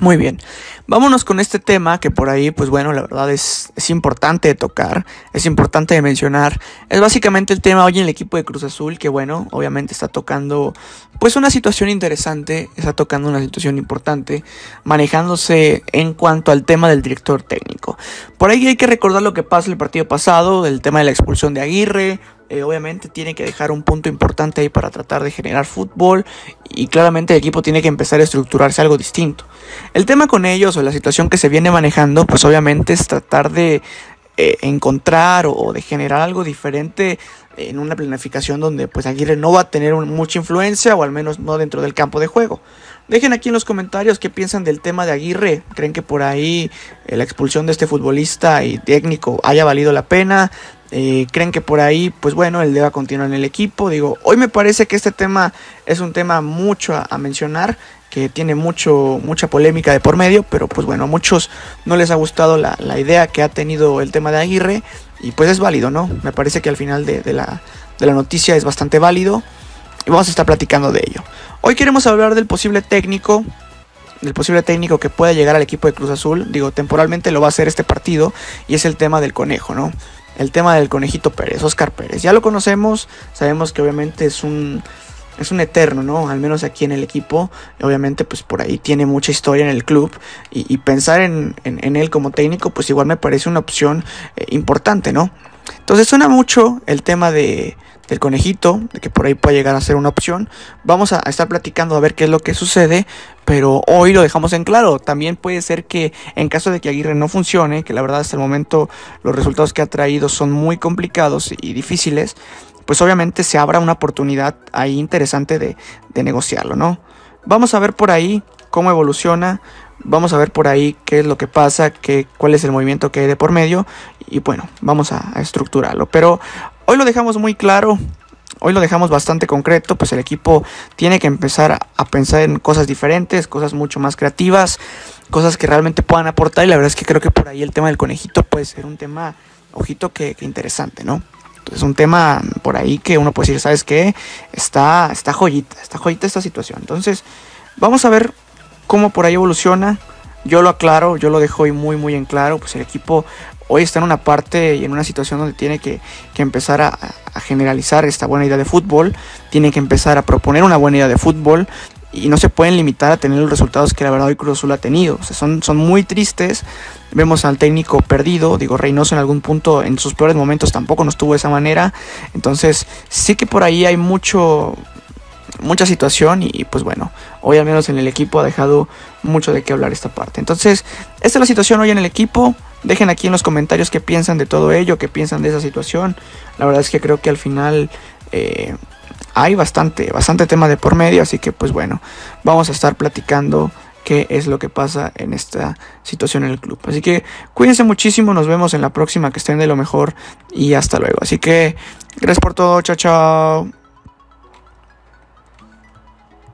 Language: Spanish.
Muy bien, vámonos con este tema que por ahí, pues bueno, la verdad es, es importante de tocar, es importante de mencionar. Es básicamente el tema hoy en el equipo de Cruz Azul, que bueno, obviamente está tocando pues una situación interesante, está tocando una situación importante, manejándose en cuanto al tema del director técnico. Por ahí hay que recordar lo que pasó el partido pasado, el tema de la expulsión de Aguirre, eh, obviamente tiene que dejar un punto importante ahí para tratar de generar fútbol y claramente el equipo tiene que empezar a estructurarse algo distinto. El tema con ellos o la situación que se viene manejando pues obviamente es tratar de eh, encontrar o, de generar algo diferente en una planificación donde pues Aguirre no va a tener mucha influencia o al menos no dentro del campo de juego. Dejen aquí en los comentarios qué piensan del tema de Aguirre. ¿Creen que por ahí eh, la expulsión de este futbolista y técnico haya valido la pena? Eh, creen que por ahí, pues bueno, él deba continuar en el equipo. Digo, hoy me parece que este tema es un tema mucho a, mencionar, que tiene mucho, mucha polémica de por medio, pero pues bueno, a muchos no les ha gustado la, idea que ha tenido el tema de Aguirre y pues es válido, ¿no? Me parece que al final de, la, de la noticia es bastante válido y vamos a estar platicando de ello. Hoy queremos hablar del posible técnico del posible técnico que pueda llegar al equipo de Cruz Azul. Digo, temporalmente lo va a hacer este partido y es el tema del conejo, ¿no? El tema del conejito Pérez, Oscar Pérez. Ya lo conocemos, sabemos que obviamente es un, es un eterno, ¿no? Al menos aquí en el equipo. Obviamente, pues por ahí tiene mucha historia en el club. Y, pensar en, él como técnico, pues igual me parece una opción eh, importante, ¿no? Entonces suena mucho el tema de, del conejito, de que por ahí puede llegar a ser una opción. Vamos a, estar platicando a ver qué es lo que sucede, pero hoy lo dejamos en claro. También puede ser que en caso de que Aguirre no funcione, que la verdad hasta el momento los resultados que ha traído son muy complicados y difíciles, pues obviamente se abra una oportunidad ahí interesante de, negociarlo, ¿no? Vamos a ver por ahí cómo evoluciona. Vamos a ver por ahí qué es lo que pasa, qué, cuál es el movimiento que hay de por medio y bueno, vamos a, a estructurarlo. Pero Hoy lo dejamos muy claro, hoy lo dejamos bastante concreto, pues el equipo tiene que empezar a pensar en cosas diferentes, cosas mucho más creativas, cosas que realmente puedan aportar y la verdad es que creo que por ahí el tema del conejito puede ser un tema, ojito, que, interesante, ¿no? Entonces un tema por ahí que uno puede decir, ¿sabes qué? Está, está joyita, está joyita esta situación. Entonces vamos a ver cómo por ahí evoluciona. Yo lo aclaro, yo lo dejo hoy muy muy en claro, pues el equipo hoy está en una parte y en una situación donde tiene que, empezar a, generalizar esta buena idea de fútbol, tiene que empezar a proponer una buena idea de fútbol y no se pueden limitar a tener los resultados que la verdad hoy Cruz Azul ha tenido. son, son muy tristes. Vemos al técnico perdido, digo, Reynoso en algún punto, en sus peores momentos tampoco no estuvo de esa manera. Entonces, sí que por ahí hay mucho, mucha situación y pues bueno, hoy al menos en el equipo ha dejado mucho de qué hablar esta parte. Entonces, esta es la situación hoy en el equipo. Dejen aquí en los comentarios qué piensan de todo ello, qué piensan de esa situación. La verdad es que creo que al final eh, hay bastante, bastante tema de por medio, así que pues bueno, vamos a estar platicando qué es lo que pasa en esta situación en el club. Así que cuídense muchísimo, nos vemos en la próxima, que estén de lo mejor y hasta luego. Así que gracias por todo, chao chao.